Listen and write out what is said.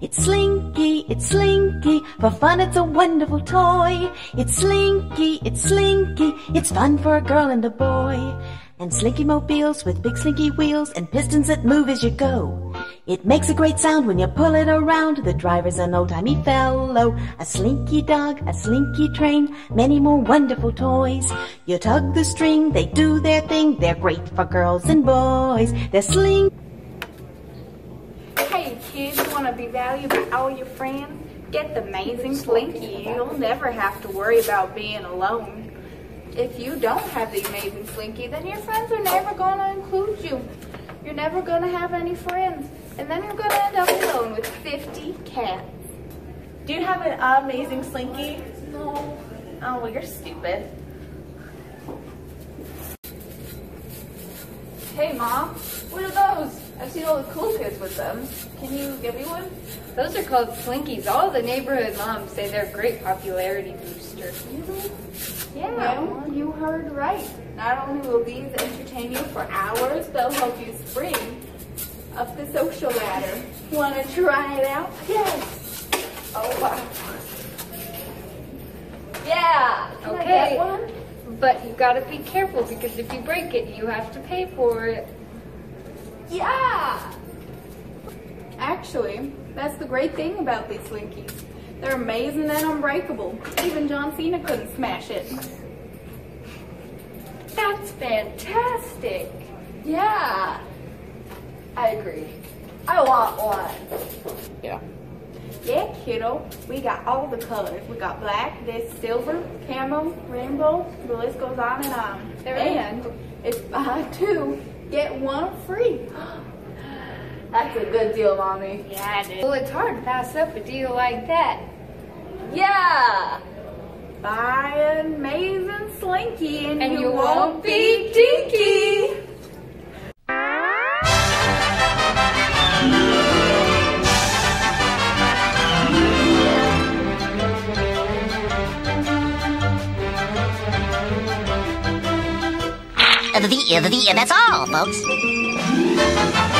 It's Slinky, it's Slinky. For fun, it's a wonderful toy. It's Slinky, it's Slinky. It's fun for a girl and a boy. And Slinky mobiles with big slinky wheels and pistons that move as you go. It makes a great sound when you pull it around. The driver's an old-timey fellow. A slinky dog, a slinky train, many more wonderful toys. You tug the string, they do their thing. They're great for girls and boys. They're sling. To be valued by all your friends? Get the amazing Slinky. You'll never have to worry about being alone. If you don't have the amazing Slinky, then your friends are never going to include you. You're never going to have any friends. And then you're going to end up alone with 50 cats. Do you have an amazing slinky? No. Oh, well, you're stupid. Hey, Mom, what are those? I've seen all the cool kids with them. Can you give me one? Those are called Slinkies. All the neighborhood moms say they're a great popularity booster. Yeah, well, you heard right. Not only will these entertain you for hours, they'll help you spring up the social ladder. Want to try it out? Yes. Oh, wow. Yeah. Can Okay. get one? But you gotta be careful because if you break it, you have to pay for it. Yeah. Actually, that's the great thing about these Slinkies. They're amazing and unbreakable. Even John Cena couldn't smash it. That's fantastic. Yeah. I agree. I want one. Yeah. Yeah, kiddo. We got all the colors. We got black, this silver, camo, rainbow. The list goes on and on. There and if buy uh, two, get one free. That's a good deal, mommy. Yeah, it is. Well, it's hard to pass up a deal like that. Yeah. Buy an amazing Slinky and, And you, you won't won't be dinky. The, the, the, that's all, folks.